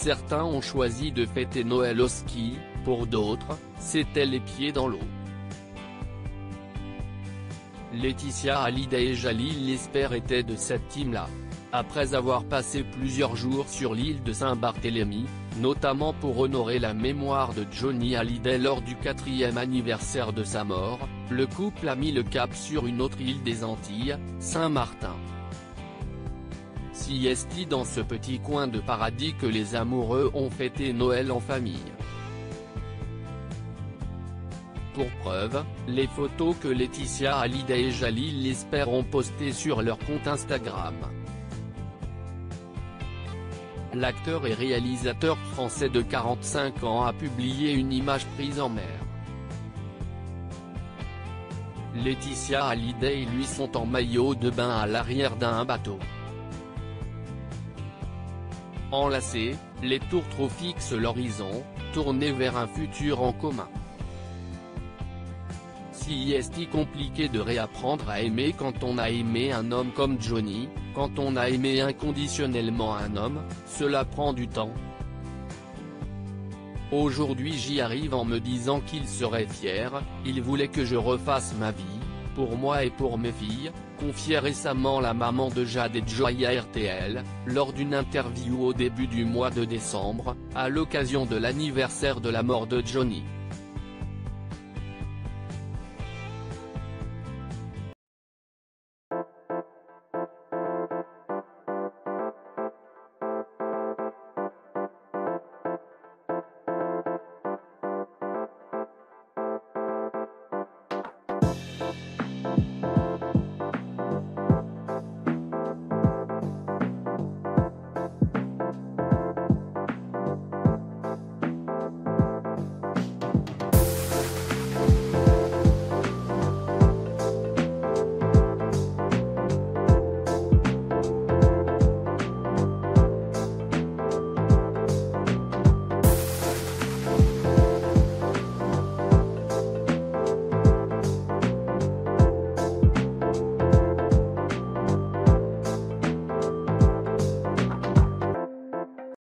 certains ont choisi de fêter Noël au ski, pour d'autres, c'était les pieds dans l'eau. Laetitia Hallyday et Jalil Lesper étaient de cette team-là. Après avoir passé plusieurs jours sur l'île de Saint-Barthélemy, notamment pour honorer la mémoire de Johnny Hallyday lors du quatrième anniversaire de sa mort, le couple a mis le cap sur une autre île des Antilles, Saint-Martin. Siesti dans ce petit coin de paradis que les amoureux ont fêté Noël en famille. Pour preuve, les photos que Laetitia Hallyday et Jalil Lesper ont postées sur leur compte Instagram. L'acteur et réalisateur français de 45 ans a publié une image prise en mer. Laetitia Hallyday et lui sont en maillot de bain à l'arrière d'un bateau. Enlacés, les tours trop fixent l'horizon, tournés vers un futur en commun. Si est compliqué de réapprendre à aimer quand on a aimé un homme comme Johnny, quand on a aimé inconditionnellement un homme, cela prend du temps. Aujourd'hui j'y arrive en me disant qu'il serait fier, il voulait que je refasse ma vie, pour moi et pour mes filles, confiait récemment la maman de Jade et Joy à RTL, lors d'une interview au début du mois de décembre, à l'occasion de l'anniversaire de la mort de Johnny.